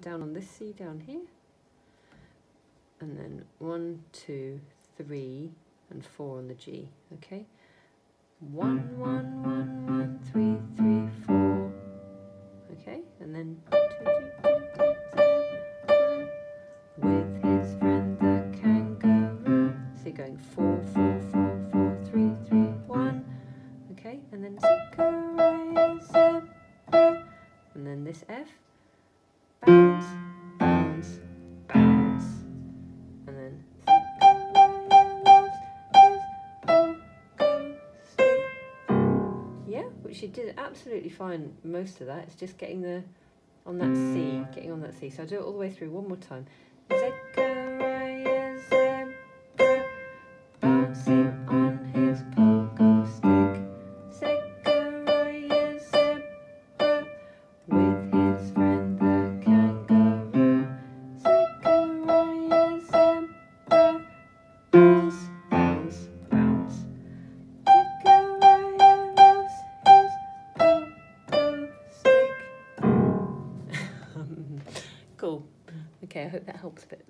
Down on this C down here. And then one, two, three, and four on the G. Okay. One, mm. one, one, one, three, three, four. Okay, and then two, two, two, two, seven, with his friend the kangaroo. So you're going four, four, four, four, three, three, one. Okay, and then zebra, and then this F. Bounce, bounce, bounce, and then yeah, which she did absolutely fine most of that. It's just getting the on that C, getting on that C. So I'll do it all the way through one more time. Cool. Okay, I hope that helps a bit.